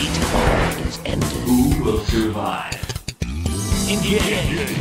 fate is ended. Who will survive? Engage.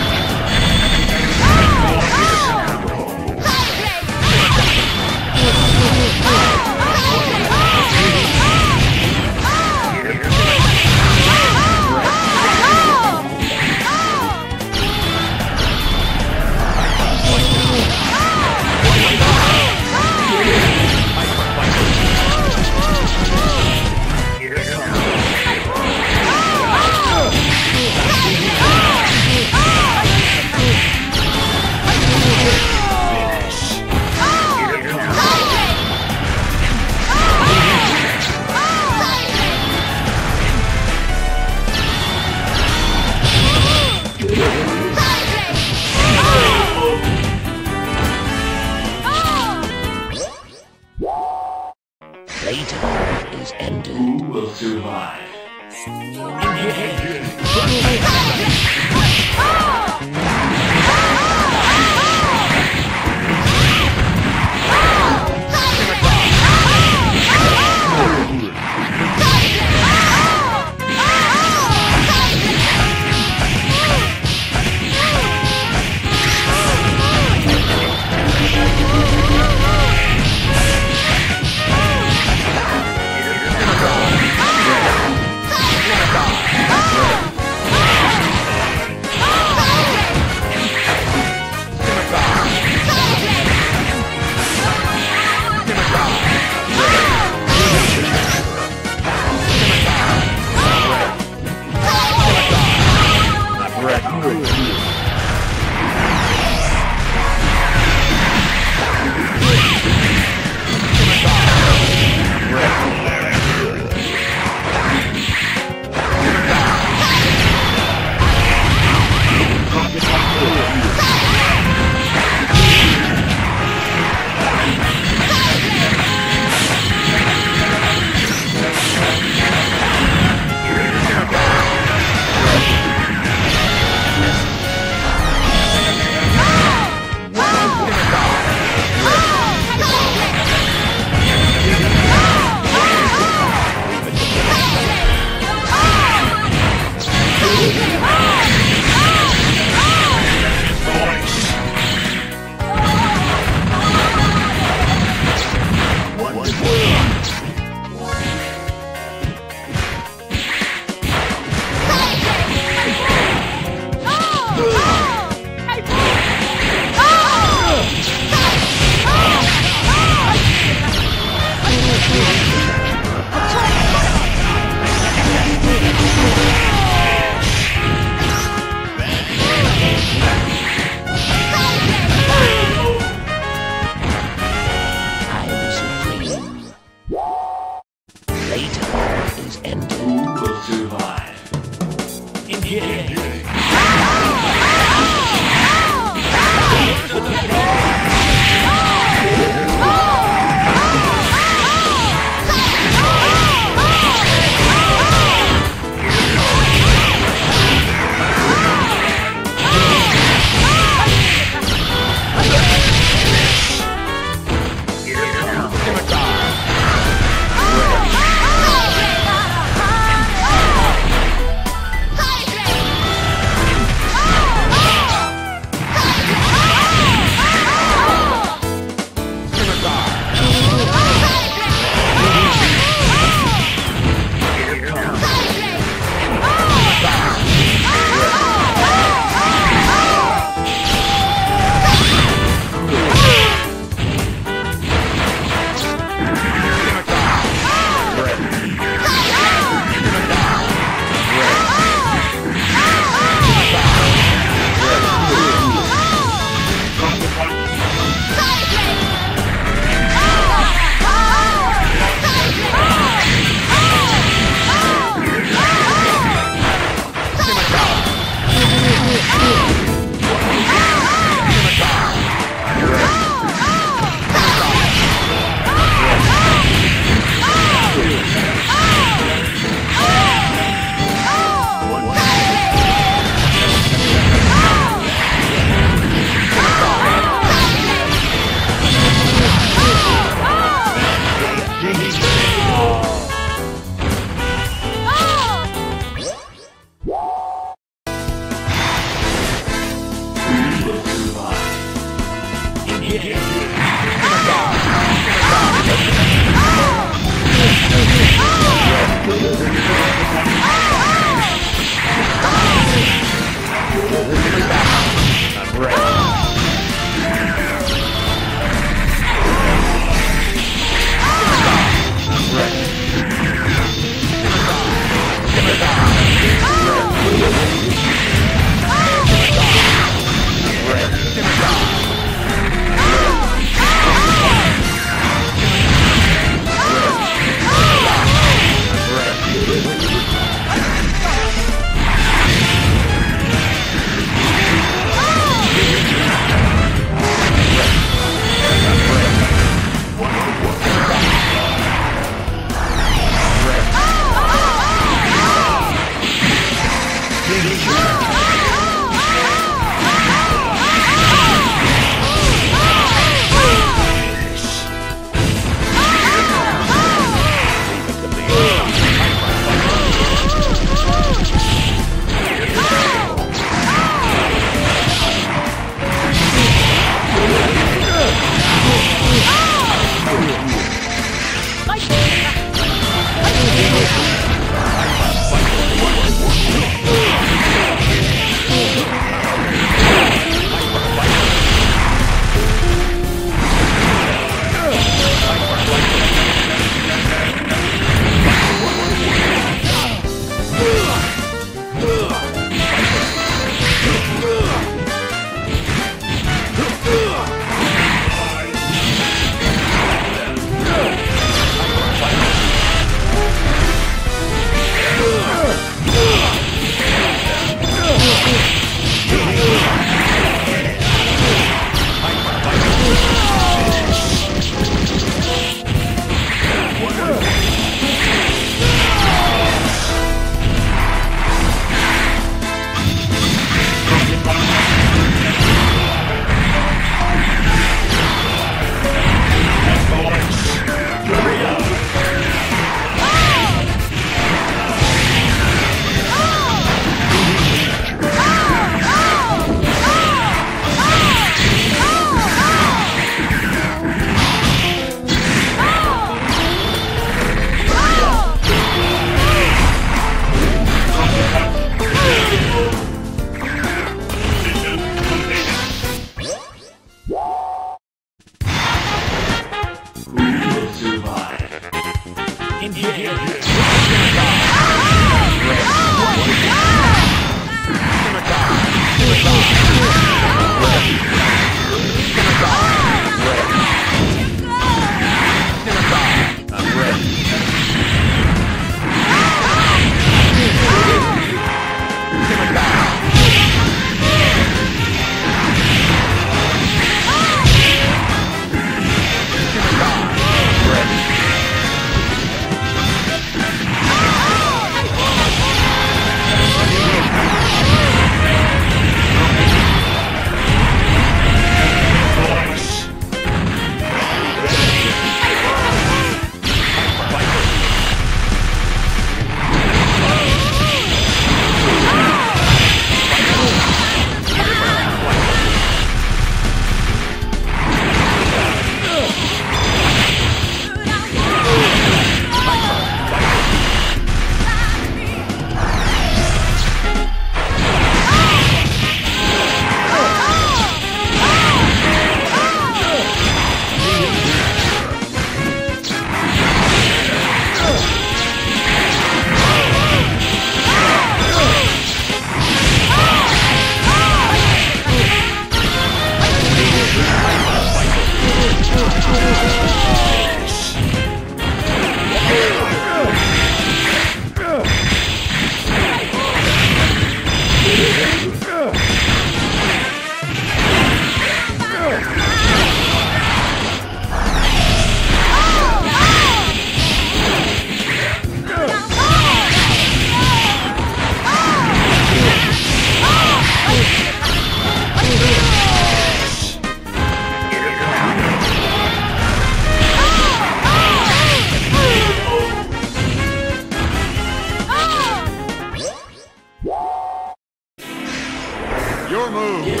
Your move. Get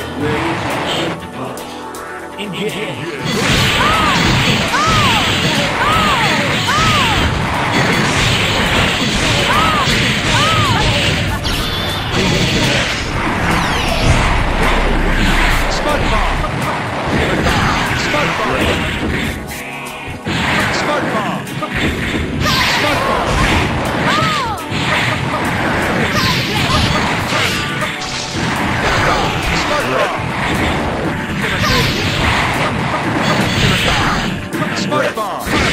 bomb! Smart bomb! Smart bomb! Smart bomb! Smart bomb!